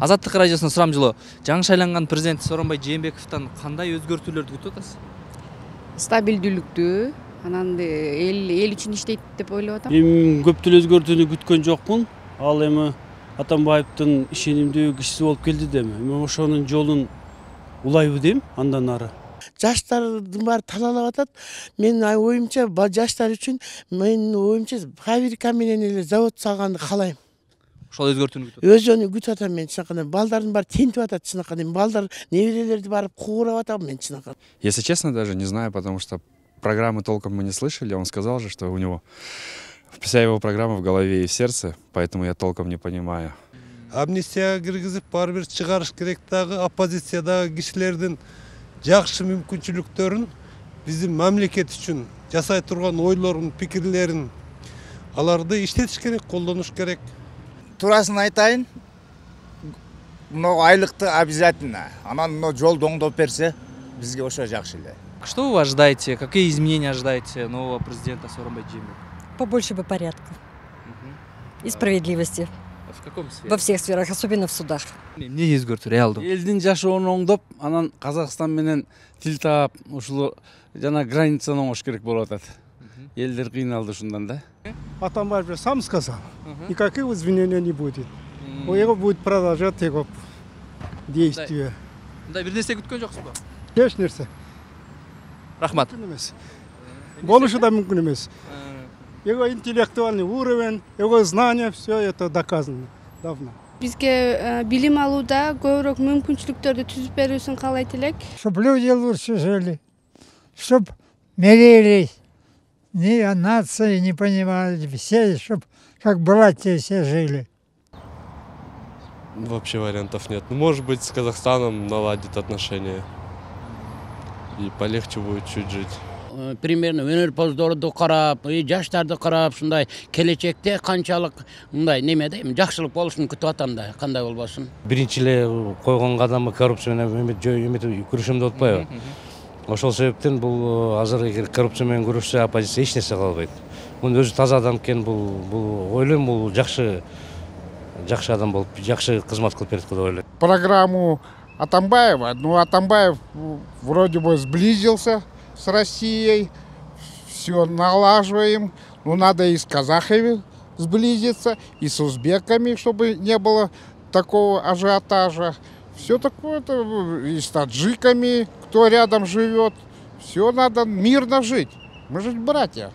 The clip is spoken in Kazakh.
азаттык радиосуна сурам жылоо. Жаңы шайланган президент сооронбай жээнбековдон кандай өзгөртүүлөрдү күтүп атасыз? Стабилдүүлүктү анан эл эл үчүн иштейт деп ойлоп атам. Эми көптүн өзгөртүүнү күткөн жокмун. Ал эми атамбаевдин ишенимдүү кишиси болуп келди да эми эми ошонун жолун улайбы дейм андан ары. Жаштардын баары талаалап атат. Менин оюмча жаштар үчүн менин оюмча фабрика менен эле завод салганды каалайм. Ошол өзгөртүүнү күтүп өзүнү күтүп атам мен чынакы балдардын баары тинтип атат чынакы балдар неберелерди барып куугурап атам мен чынакы Если честно, даже не знаю, потому что программы толком мы не слышали. Он сказал же, что у него вся его программа в голове и в сердце, поэтому я толком не понимаю. амнистияга киргизип баары бир чыгарыш керек дагы оппозициядагы кишилердин жакшы мүмкүнчүлүктөрүн биздин мамлекет үчүн жасай турган ойлорун пикирлерин аларды иштетиш керек колдонуш керек. Турасын айтайын. Мынау айлыкты обязательно. Анан мына жолду оңдоп берсе бизге ошо жакшы эле что вы ожидаете? Какие изменения ожидаете нового президента сооронбай жээнбеков Побольше бы порядка. И справедливости. В каком во сфере всех сферах, особенно в судах. эмне өзгөртүү реалдуу элдин жашоонун оңдоп анан казакстан менен тил таап ушул жана границаны оңош керек болуп атат элдер кыйналды ушундан да Атамбаев же сам сказал, никаких извинений не будет. У него будет продолжать его действия. мындай бир нерсе күткөн жоксузбу Еш нерсе. рахмат Мүмкін емес. Болушы да мүмкін емес. Его интеллектуальный уровень, его знания, все это доказано давно. бизге билим алууда көбүрөөк мүмкүнчүлүктөрдү түзүп берүүсүн каалайт элек чтобы люди лучше жили, чтобы мирились, ни о нации не понимали, все, чтобы как братья все жили. Вообще вариантов нет. Ну, может быть, с Казахстаном наладит отношения. И полегче будет чуть жить. примерно өнерпоздорду карап и жаштарды карап ушундай келечекте канчалык мындай немеде эми жакшылык болушун күтүп атам да кандай болбосун биринчи эле койгон кадамы коррупция менен эметип күрөшөм деп атпайбы ошол себептен бул азыр эгер коррупция менен күрөшсө оппозиция эч нерсе кыла албайт мунун өзү таза адам экен бул бул ойлойм бул жакшы жакшы адам болуп жакшы кызмат кылып берет деп ойлойм программу Атамбаева. Ну, Атамбаев вроде бы сблизился с Россией, все налаживаем. Ну, надо и с казахами сблизиться, и с узбеками, чтобы не было такого ажиотажа. Все такое-то, и с таджиками, кто рядом живет. Все надо мирно жить. Мы же братья.